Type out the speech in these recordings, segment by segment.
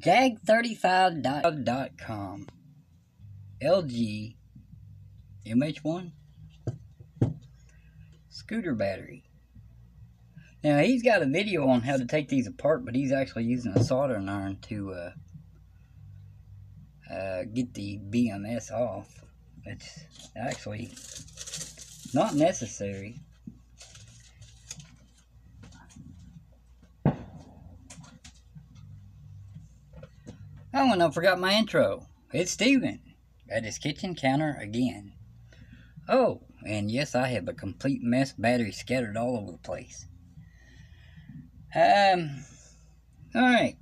Jag35.com. LG MH1 scooter battery. Now he's got a video on how to take these apart, but he's actually using a soldering iron to uh, uh, get the BMS off. It's actually not necessary. Oh, and I forgot my intro. It's Steven at his kitchen counter again. Oh, and yes, I have a complete mess battery scattered all over the place. Um, alright.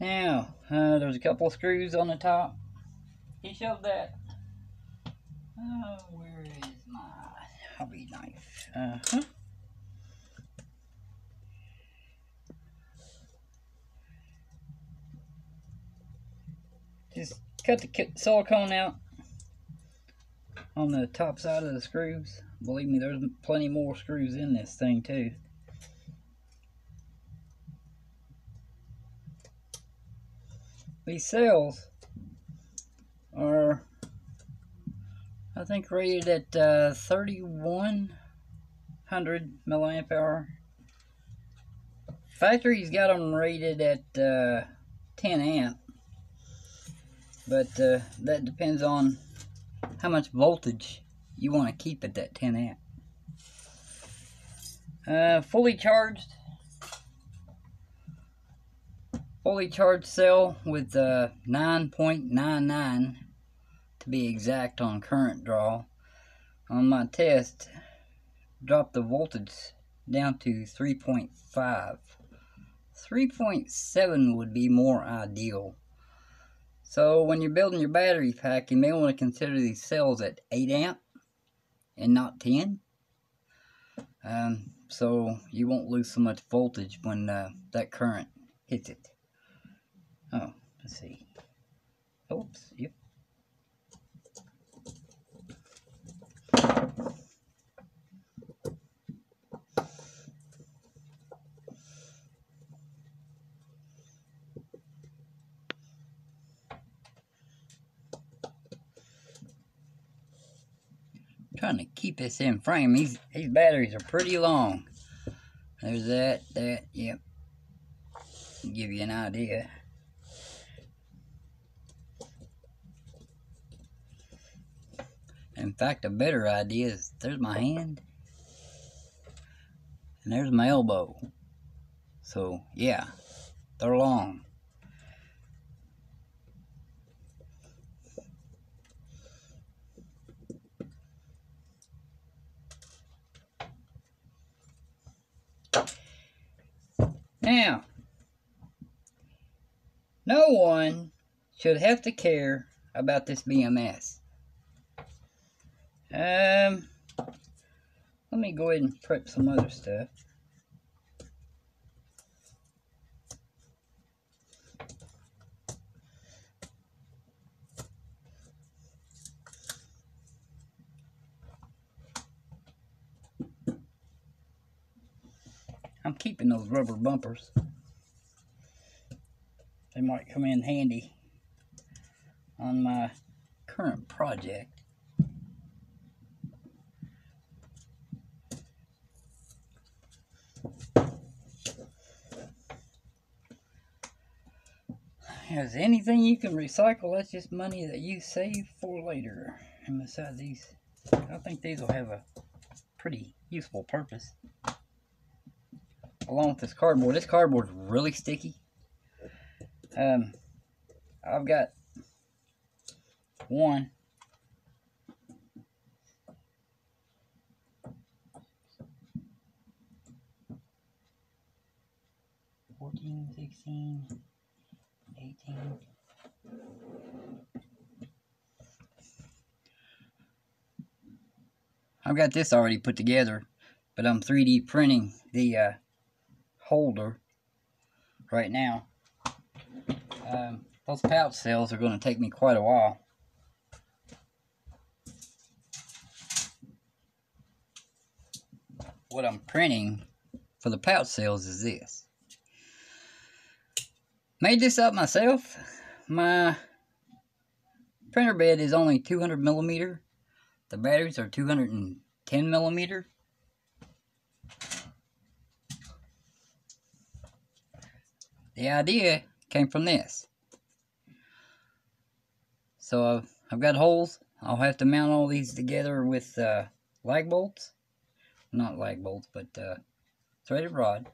Now, uh, there's a couple of screws on the top. He showed that. Oh, where is my hobby knife? Uh Just cut the silicone out on the top side of the screws. Believe me, there's plenty more screws in this thing too. These cells are, I think, rated at uh, 3100 milliamp hour. Factory's got them rated at uh, 10 amp, but uh, that depends on how much voltage you want to keep at that 10 amp. Uh, fully charged, fully charged cell with uh, 9.99 to be exact on current draw. On my test, dropped the voltage down to 3.5. 3.7 would be more ideal. So when you're building your battery pack, you may want to consider these cells at 8 amp and not 10. Um, so you won't lose so much voltage when uh, that current hits it. Oh, let's see. Oops, yep. Trying to keep this in frame. These, these batteries are pretty long. There's that, that, yep. Give you an idea. In fact, a better idea is there's my hand. And there's my elbow. So, yeah, they're long. Now, no one should have to care about this BMS. Um, let me go ahead and prep some other stuff. I'm keeping those rubber bumpers. They might come in handy on my current project. As anything you can recycle, that's just money that you save for later. And besides these, I think these will have a pretty useful purpose along with this cardboard. This cardboard is really sticky. Um, I've got one. Fourteen, sixteen, eighteen. I've got this already put together, but I'm 3D printing the uh, holder right now. Um, those pouch cells are going to take me quite a while. What I'm printing for the pouch cells is this. Made this up myself. My printer bed is only 200 millimeter. The batteries are 210 millimeter. The idea came from this. So I've, I've got holes. I'll have to mount all these together with uh, lag bolts. Not lag bolts, but uh, threaded rod.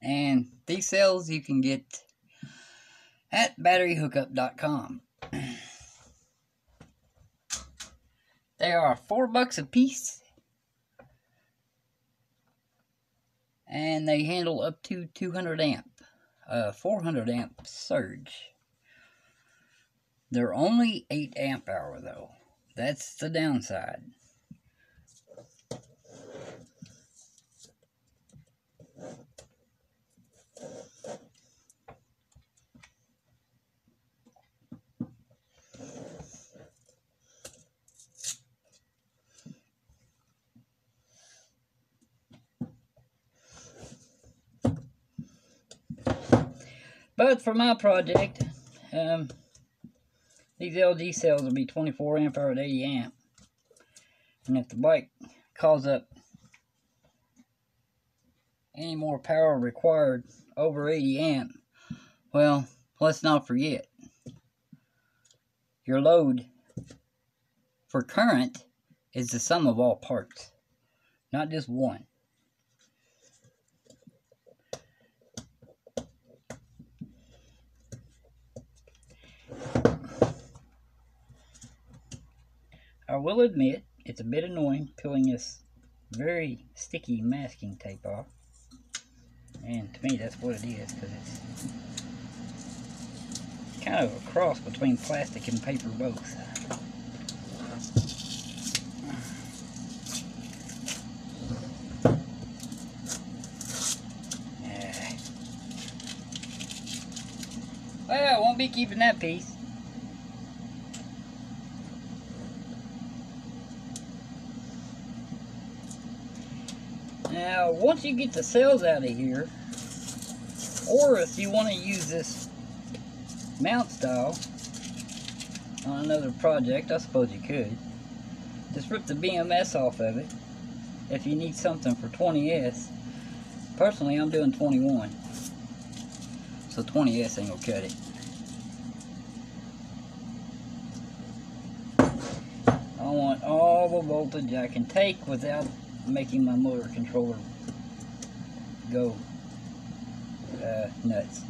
And these cells you can get at batteryhookup.com. They are four bucks a piece. And they handle up to 200 amp, uh, 400 amp surge. They're only 8 amp hour though. That's the downside. But for my project, um, these LG cells will be 24 amp at 80 amp. And if the bike calls up any more power required over 80 amp, well, let's not forget, your load for current is the sum of all parts, not just one. Will admit, it's a bit annoying peeling this very sticky masking tape off. And to me, that's what it is, because it's kind of a cross between plastic and paper both. Well, I won't be keeping that piece. Now, once you get the cells out of here, or if you want to use this mount style on another project, I suppose you could. Just rip the BMS off of it if you need something for 20S. Personally, I'm doing 21. So 20S ain't gonna cut it. I want all the voltage I can take without making my motor controller go uh, nuts.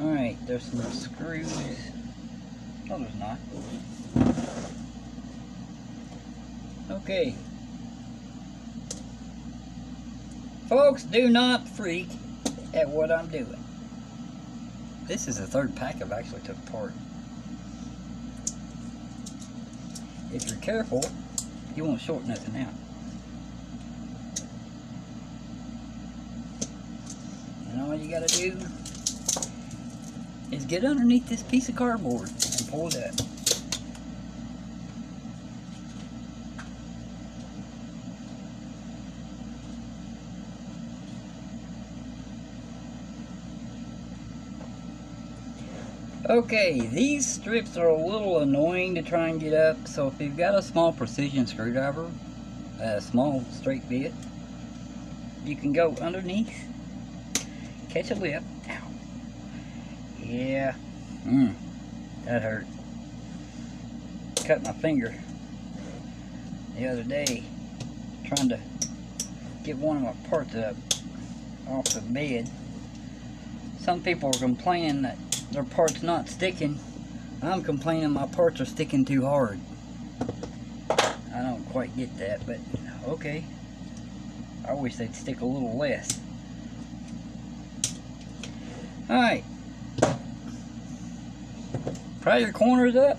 Alright, there's some screws. No, there's not. Okay. Folks, do not freak at what I'm doing. This is the third pack I've actually took apart. If you're careful, you won't short nothing out. And all you gotta do is get underneath this piece of cardboard and pull up. Okay, these strips are a little annoying to try and get up, so if you've got a small precision screwdriver, a small straight bit, you can go underneath, catch a lip, ow, yeah, mmm, that hurt, cut my finger the other day trying to get one of my parts up off the bed. Some people are complaining that their parts not sticking. I'm complaining my parts are sticking too hard. I don't quite get that, but okay. I wish they'd stick a little less. Alright. Pry your corners up.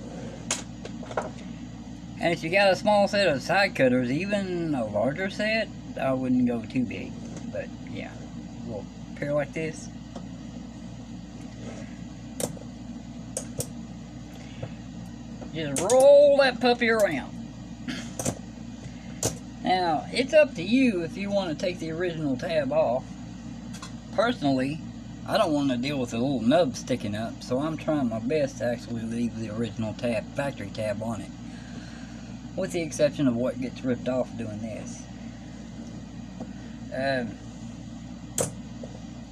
And if you got a small set of side cutters, even a larger set, I wouldn't go too big. But yeah, a little pair like this. Just roll that puppy around. Now, it's up to you if you want to take the original tab off. Personally, I don't want to deal with the little nub sticking up, so I'm trying my best to actually leave the original tab, factory tab on it. With the exception of what gets ripped off doing this. Um,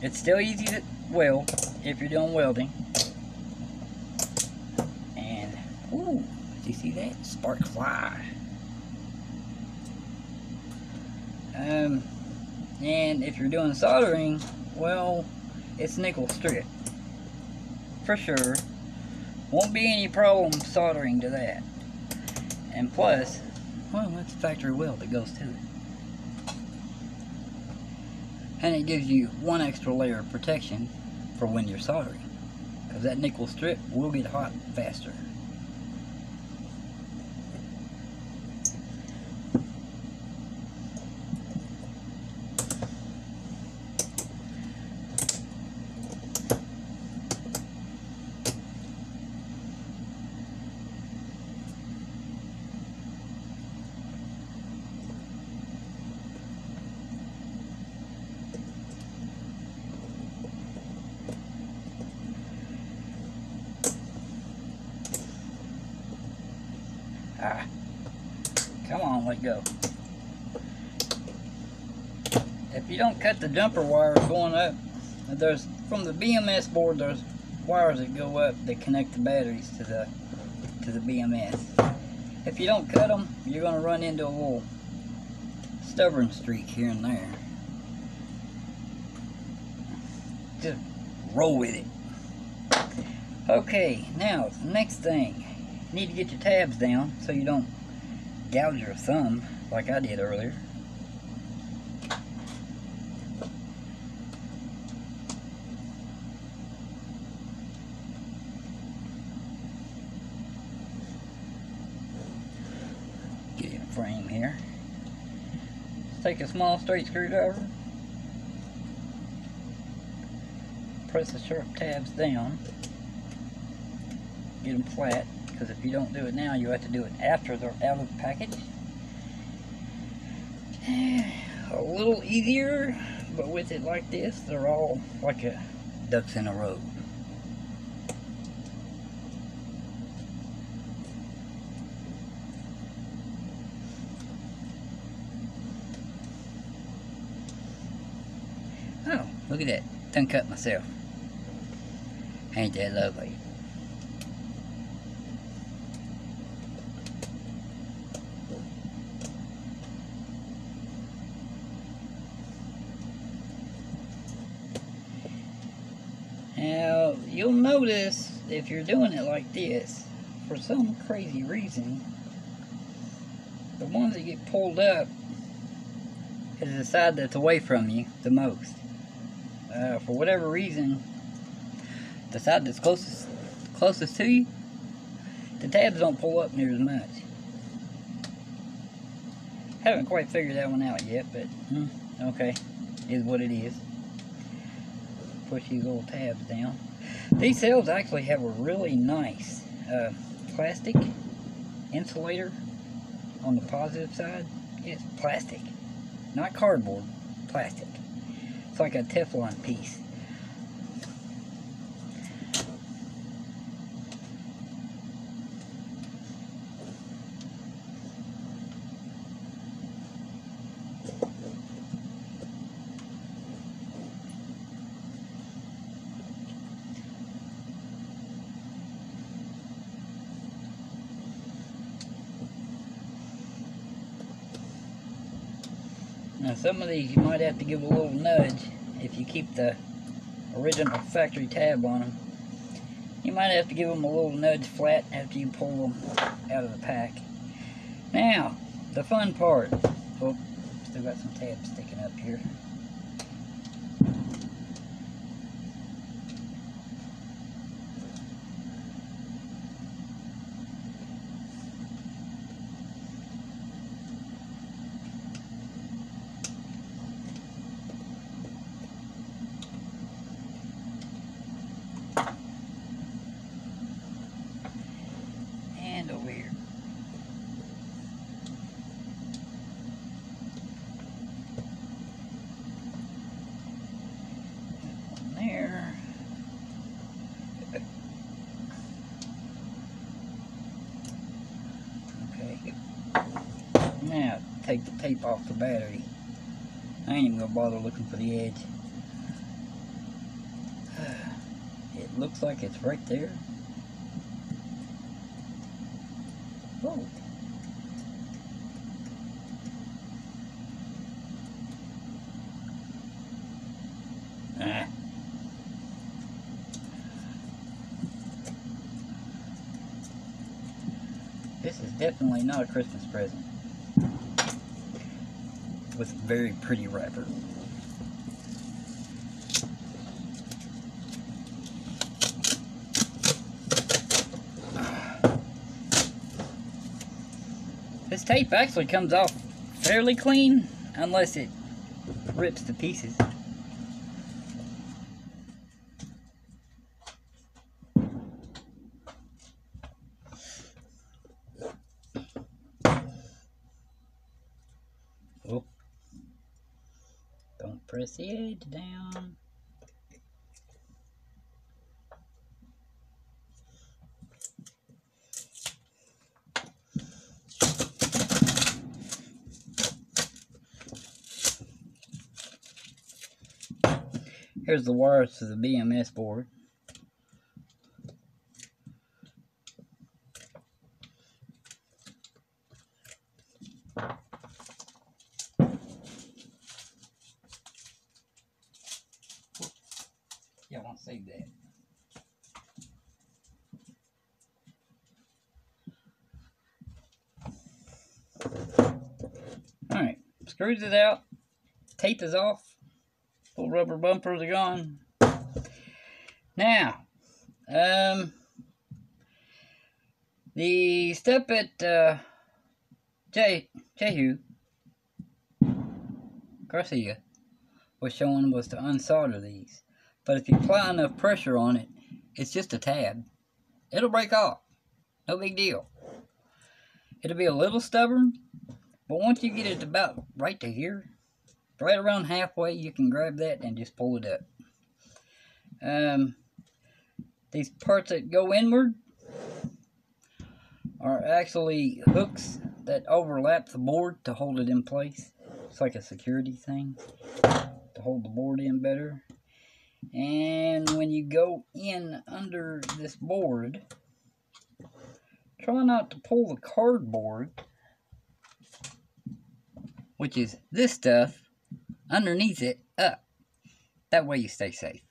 it's still easy to weld if you're doing welding. And, ooh, do you see that? Spark fly. Um, and if you're doing soldering, well, it's nickel strip. For sure. Won't be any problem soldering to that. And plus, well, that's factory weld that goes to it. And it gives you one extra layer of protection for when you're soldering. Because that nickel strip will get hot faster. Ah. Come on, let go. If you don't cut the jumper wires going up, there's from the BMS board there's wires that go up that connect the batteries to the to the BMS. If you don't cut them, you're going to run into a little stubborn streak here and there. Just roll with it. Okay, now next thing need to get your tabs down so you don't gouge your thumb like I did earlier. Get in frame here. take a small straight screwdriver. Press the sharp tabs down. Get them flat because if you don't do it now, you have to do it after they're out of the package. Eh, a little easier, but with it like this, they're all like a ducks in a row. Oh, look at that. Done cut myself. Ain't that lovely? Now, you'll notice if you're doing it like this, for some crazy reason, the ones that get pulled up is the side that's away from you the most. Uh, for whatever reason, the side that's closest closest to you, the tabs don't pull up near as much. Haven't quite figured that one out yet, but hmm, okay, is what it is push these little tabs down. These cells actually have a really nice uh, plastic insulator on the positive side. It's plastic, not cardboard, plastic. It's like a Teflon piece. Now some of these you might have to give a little nudge if you keep the original factory tab on them. You might have to give them a little nudge flat after you pull them out of the pack. Now, the fun part. Oh, still got some tabs sticking up here. And over here. Tape off the battery. I ain't even gonna bother looking for the edge. It looks like it's right there. Oh. Ah. This is definitely not a Christmas present. With very pretty wrapper. This tape actually comes off fairly clean, unless it rips to pieces. Oh. Down. Here's the wires to the BMS board. Yeah, I want to save that. Alright, screws it out, tape is off, little rubber bumpers are gone. Now, um, the step at uh, J Jehu Garcia was showing was to unsolder these. But if you apply enough pressure on it, it's just a tab. It'll break off. No big deal. It'll be a little stubborn, but once you get it about right to here, right around halfway, you can grab that and just pull it up. Um, these parts that go inward are actually hooks that overlap the board to hold it in place. It's like a security thing to hold the board in better. And when you go in under this board, try not to pull the cardboard, which is this stuff, underneath it up. That way you stay safe.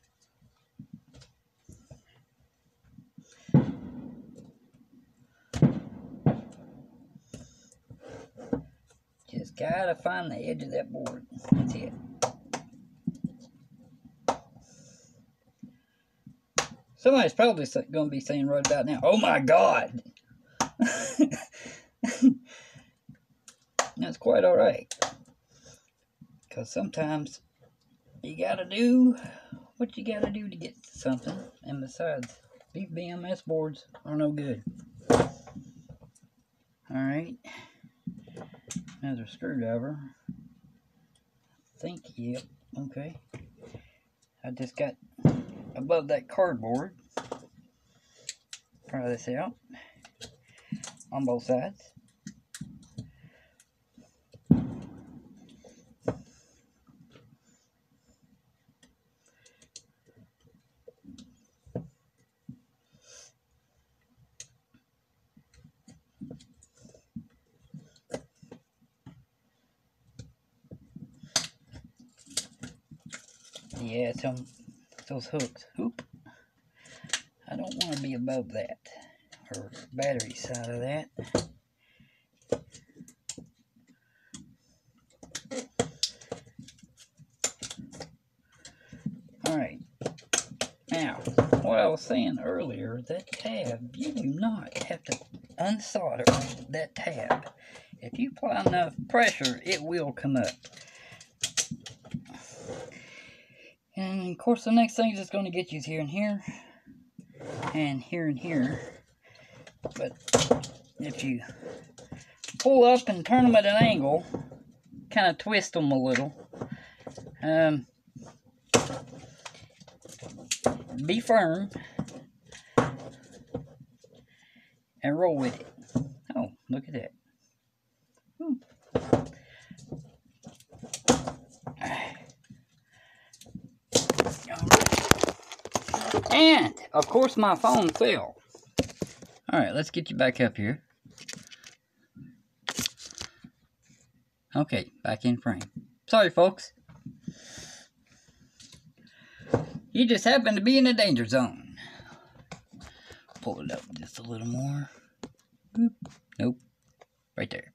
Just gotta find the edge of that board. That's it. Somebody's probably going to be saying right about now, oh my God. That's quite alright. Because sometimes you got to do what you got to do to get something. And besides, these BMS boards are no good. Alright. Another screwdriver. I think, yep, okay. I just got above that cardboard. Pry this out on both sides. Those hooks. Oop. I don't want to be above that or battery side of that. Alright. Now, what I was saying earlier, that tab, you do not have to unsolder that tab. If you apply enough pressure, it will come up. And of course, the next thing that's going to get you is here and here, and here and here. But if you pull up and turn them at an angle, kind of twist them a little, um, be firm, and roll with it. Oh, look at that. Hmm. And, of course, my phone fell. Alright, let's get you back up here. Okay, back in frame. Sorry, folks. You just happen to be in a danger zone. Pull it up just a little more. Nope. Right there.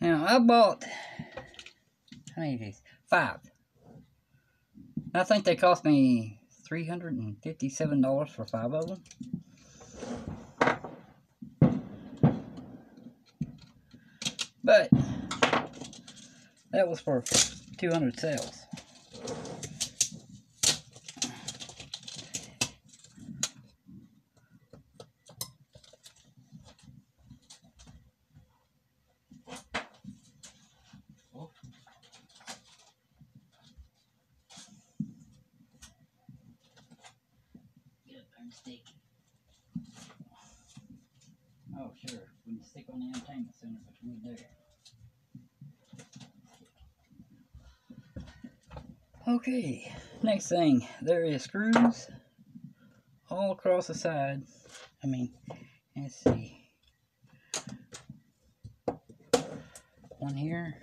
Now, I bought, how many of these? Five. I think they cost me $357 for five of them. But, that was for 200 sales. stick. Oh, sure. We can stick on the entertainment center, but we there. Okay, thing, there is screws all across the side. I mean, let's see. One here.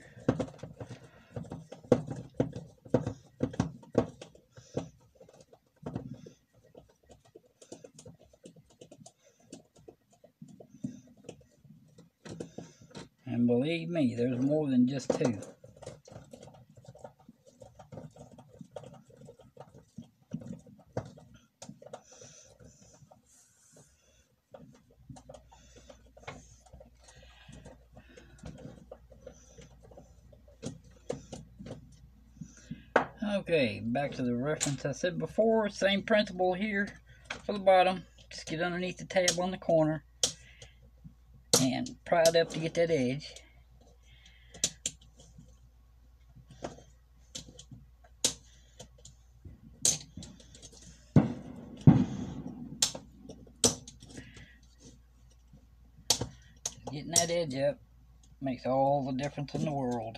And believe me, there's more than just two. Okay, back to the reference I said before. Same principle here for the bottom. Just get underneath the tab on the corner and pry it up to get that edge. Getting that edge up makes all the difference in the world.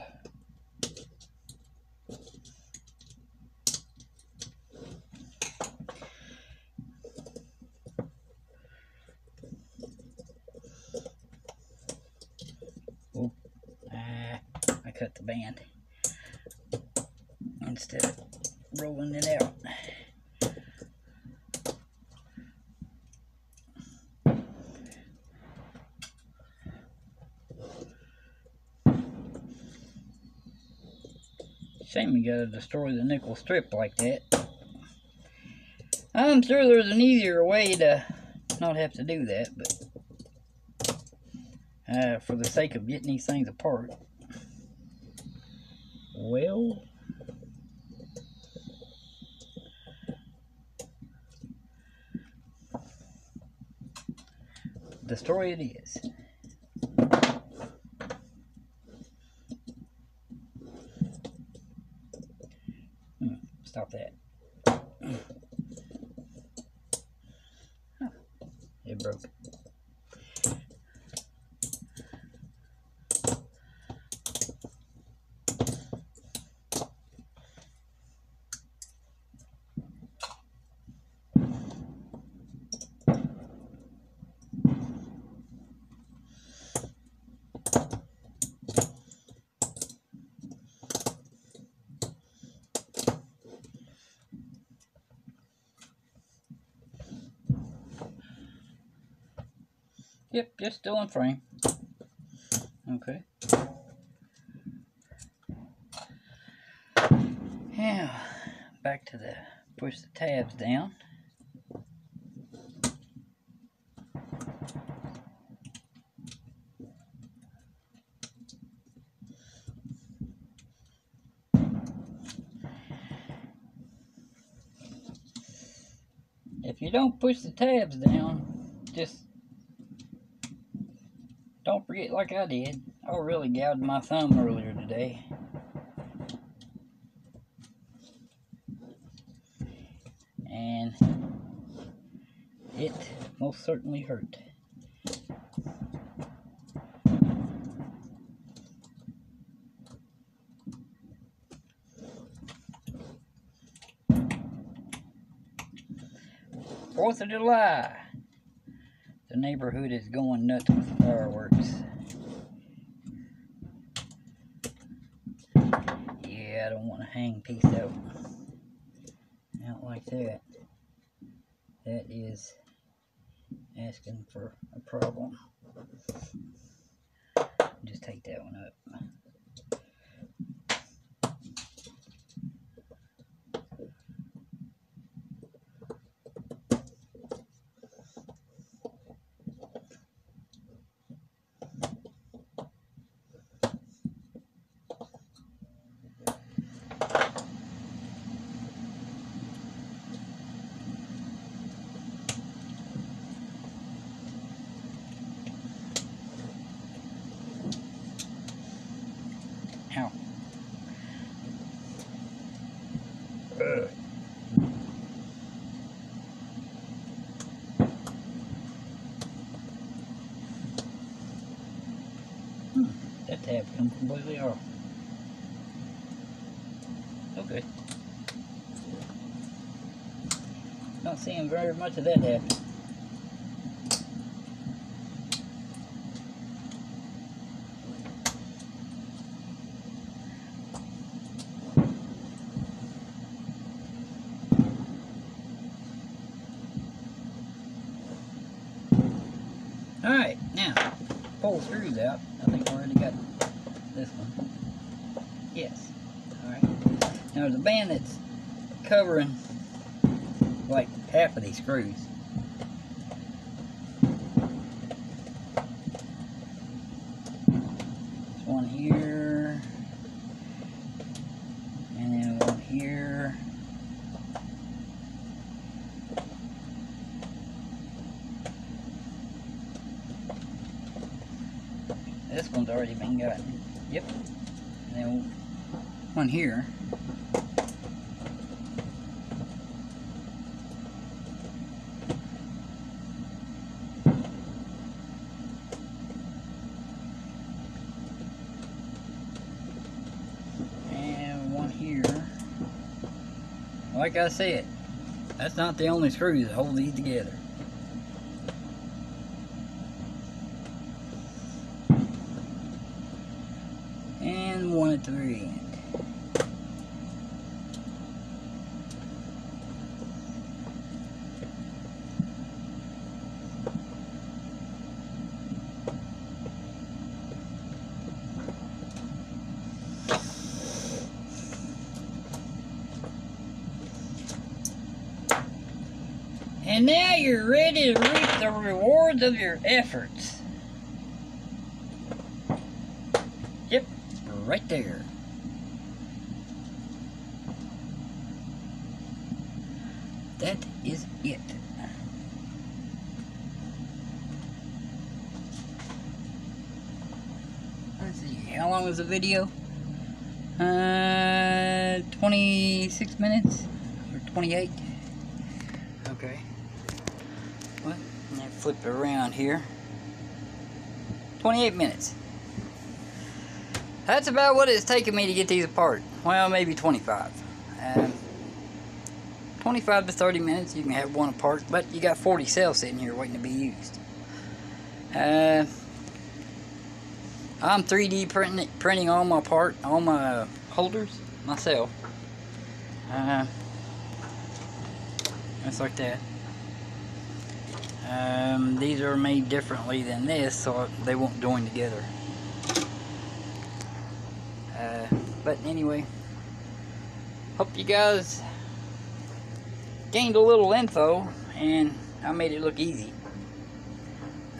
cut the band instead of rolling it out. You gotta destroy the nickel strip like that. I'm sure there's an easier way to not have to do that, but uh, for the sake of getting these things apart, well, destroy it is. Stop that. it broke. Yep, you're still in frame. Okay. Now, back to the, push the tabs down. If you don't push the tabs down, just forget like I did. I really gouged my thumb earlier today. And it most certainly hurt. Fourth of July. The neighborhood is going nuts with fireworks. Don't want to hang piece out, out like that. That is asking for a problem. Just take that one up. Ow. Hmm, that tab come completely off. Okay. Not seeing very much of that happen. Alright, now, screws out. I think I already got this one. Yes. Alright. Now there's a band that's covering like half of these screws. One here. And then one here. This one's already been gotten. Yep. And then one here. And one here. Like I said, that's not the only screws that hold these together. End. And now you're ready to reap the rewards of your efforts. Yep, right there. That is it. Let's see, how long was the video? Uh, 26 minutes? Or 28? Okay. What? Let me flip it around here. 28 minutes. That's about what it's taken me to get these apart. Well, maybe 25. Um, 25 to 30 minutes, you can have one apart, but you got 40 cells sitting here waiting to be used. Uh, I'm 3D printing, printing all my part, all my holders myself. Uh, just like that. Um, these are made differently than this, so they won't join together. Uh, but anyway, hope you guys gained a little info and I made it look easy.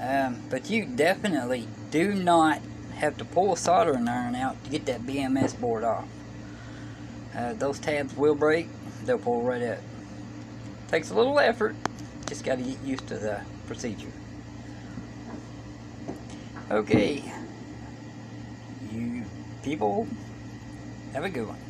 Um, but you definitely do not have to pull a soldering iron out to get that BMS board off. Uh, those tabs will break, they'll pull right out. Takes a little effort, just got to get used to the procedure. Okay, people have a good one.